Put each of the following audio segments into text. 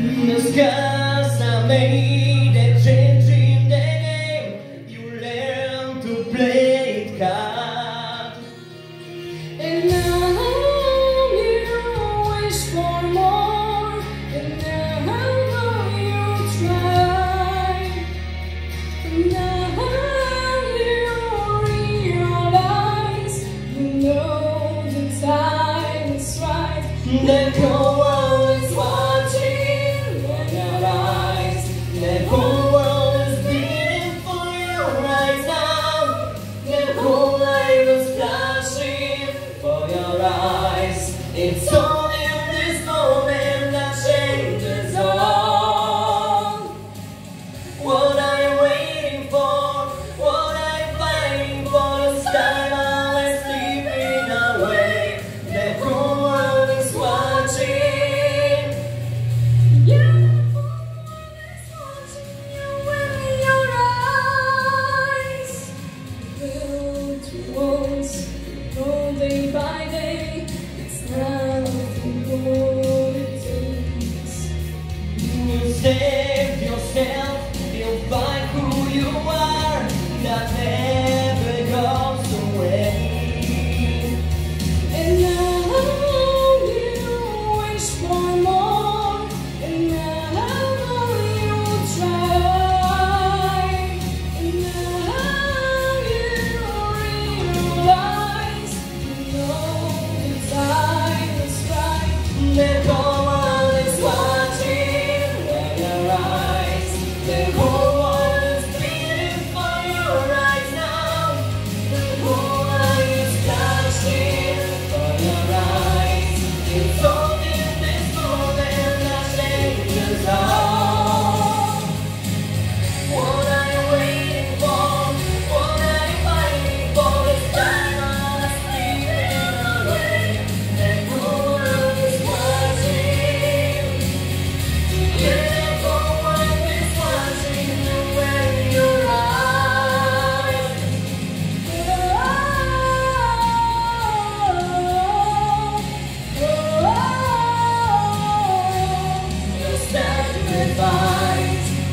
The scars are made walls,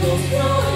Through